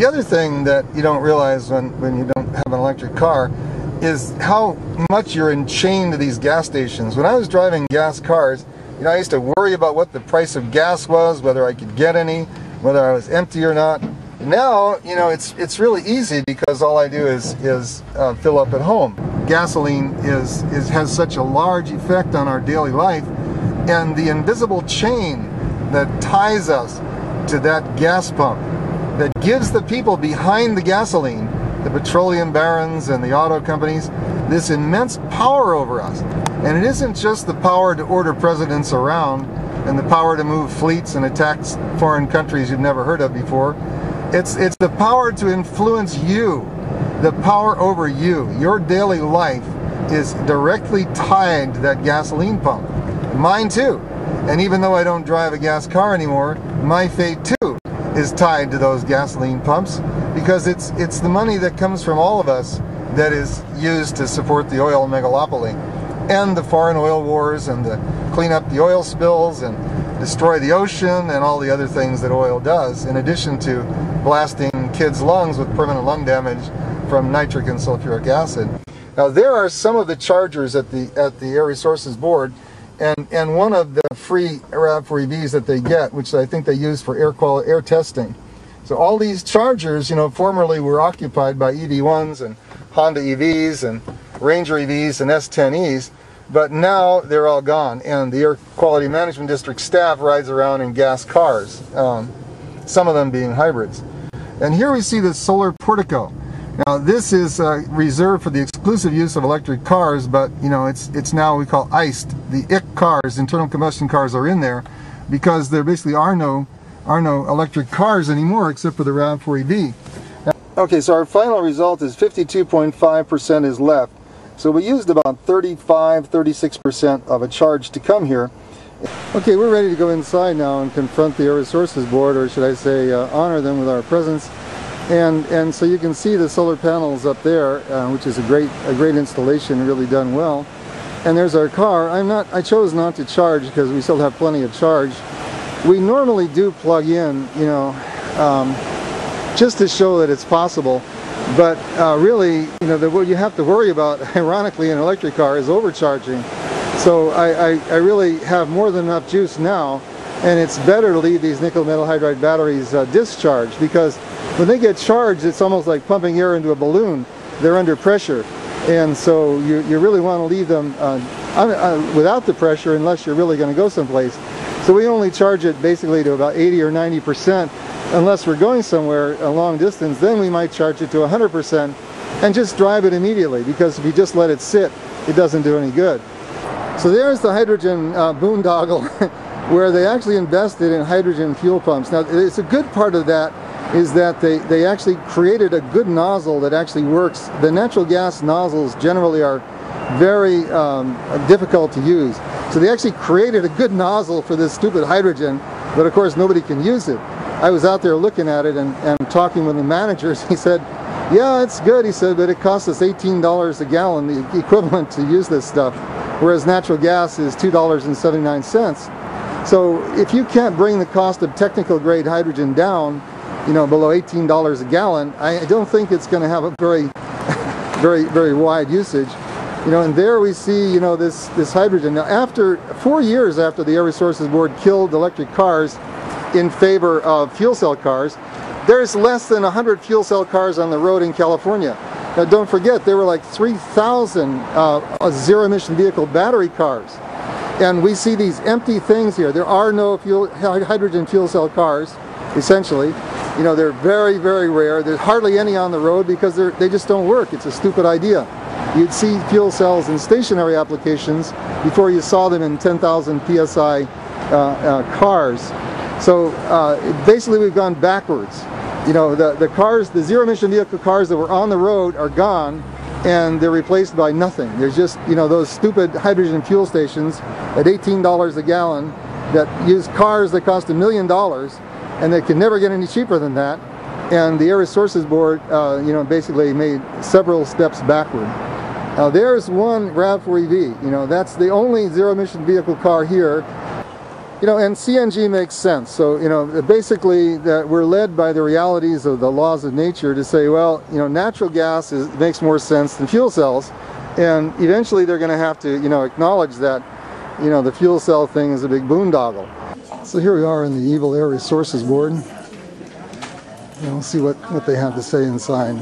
the other thing that you don't realize when, when you don't have an electric car is how much you're enchained to these gas stations. When I was driving gas cars, you know, I used to worry about what the price of gas was, whether I could get any, whether I was empty or not. Now, you know, it's it's really easy because all I do is is uh, fill up at home. Gasoline is is has such a large effect on our daily life, and the invisible chain that ties us to that gas pump, that gives the people behind the gasoline, the petroleum barons and the auto companies, this immense power over us. And it isn't just the power to order presidents around and the power to move fleets and attack foreign countries you've never heard of before. It's, it's the power to influence you, the power over you. Your daily life is directly tied to that gasoline pump. Mine too. And even though I don't drive a gas car anymore, my fate too is tied to those gasoline pumps because it's it's the money that comes from all of us that is used to support the oil megalopoly and the foreign oil wars and the clean up the oil spills and destroy the ocean and all the other things that oil does, in addition to blasting kids' lungs with permanent lung damage from nitric and sulfuric acid. Now there are some of the chargers at the at the Air Resources Board, and and one of the free RAV4 EVs that they get, which I think they use for air quality air testing. So all these chargers, you know, formerly were occupied by EV1s and Honda EVs and Ranger EVs and S10Es, but now they're all gone, and the Air Quality Management District staff rides around in gas cars, um, some of them being hybrids. And here we see the solar portico. Now this is uh, reserved for the exclusive use of electric cars, but you know it's it's now we call ICed. The IC cars, internal combustion cars, are in there because there basically are no are no electric cars anymore except for the RAV4 EV. Okay, so our final result is 52.5% is left. So we used about 35, 36% of a charge to come here. Okay, we're ready to go inside now and confront the Air Resources Board, or should I say uh, honor them with our presence. And, and so you can see the solar panels up there, uh, which is a great, a great installation, really done well. And there's our car. I'm not, I chose not to charge because we still have plenty of charge. We normally do plug in, you know, um, just to show that it's possible. But uh, really, you know, the, what you have to worry about, ironically, in an electric car is overcharging. So I, I, I, really have more than enough juice now, and it's better to leave these nickel metal hydride batteries uh, discharged because when they get charged, it's almost like pumping air into a balloon. They're under pressure. And so you, you really want to leave them uh, uh without the pressure unless you're really going to go someplace. So we only charge it basically to about 80 or 90 percent unless we're going somewhere a long distance, then we might charge it to 100% and just drive it immediately because if you just let it sit, it doesn't do any good. So there's the hydrogen uh, boondoggle where they actually invested in hydrogen fuel pumps. Now, it's a good part of that is that they, they actually created a good nozzle that actually works. The natural gas nozzles generally are very um, difficult to use. So they actually created a good nozzle for this stupid hydrogen, but of course nobody can use it. I was out there looking at it and, and talking with the managers. He said, yeah, it's good, he said, but it costs us $18 a gallon, the equivalent to use this stuff, whereas natural gas is $2.79. So if you can't bring the cost of technical grade hydrogen down, you know, below $18 a gallon, I don't think it's going to have a very, very, very wide usage. You know, and there we see, you know, this, this hydrogen. Now, after four years after the Air Resources Board killed electric cars, in favor of fuel cell cars. There's less than 100 fuel cell cars on the road in California. Now don't forget, there were like 3,000 uh, zero emission vehicle battery cars. And we see these empty things here. There are no fuel, hydrogen fuel cell cars, essentially. You know, they're very, very rare. There's hardly any on the road because they just don't work. It's a stupid idea. You'd see fuel cells in stationary applications before you saw them in 10,000 PSI uh, uh, cars. So uh, basically we've gone backwards. You know, the, the cars, the zero emission vehicle cars that were on the road are gone and they're replaced by nothing. There's just, you know, those stupid hydrogen fuel stations at $18 a gallon that use cars that cost a million dollars and they can never get any cheaper than that. And the Air Resources Board, uh, you know, basically made several steps backward. Now there's one RAV4 EV, you know, that's the only zero emission vehicle car here You know, and CNG makes sense. So, you know, basically that we're led by the realities of the laws of nature to say, well, you know, natural gas is, makes more sense than fuel cells. And eventually they're going to have to, you know, acknowledge that, you know, the fuel cell thing is a big boondoggle. So here we are in the Evil Air Resources Board. And we'll see what, what they have to say inside.